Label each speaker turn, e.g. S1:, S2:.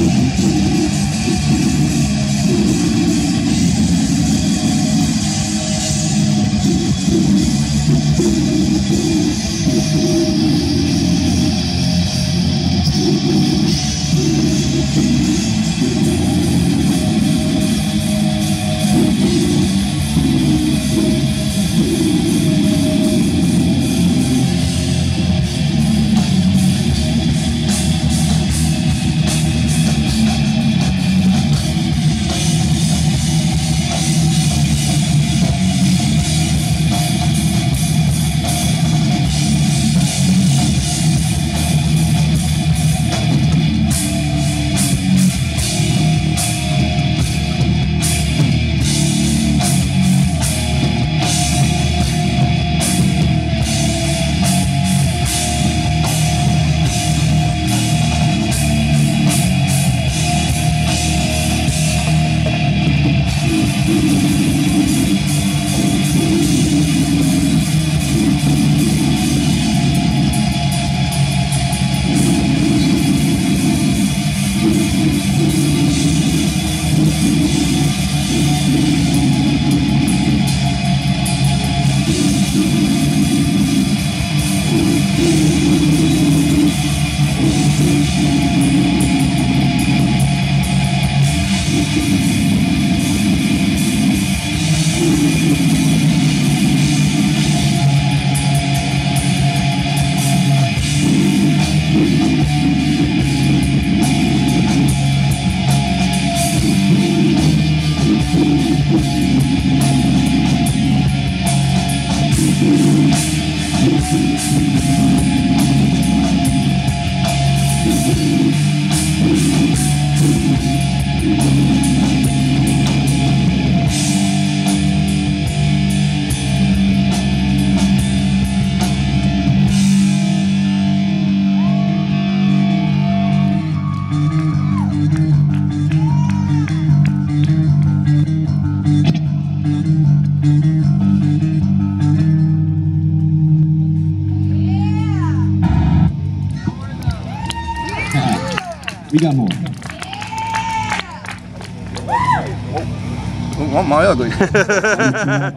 S1: Thank you.
S2: Thank you. We got more.
S3: Oh, my ugly.